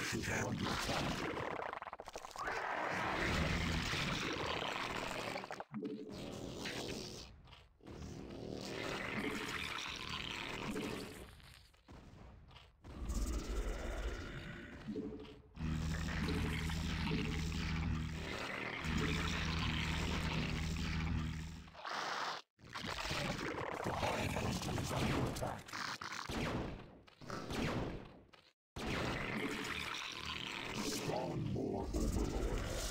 forces on your side. on more Overlords.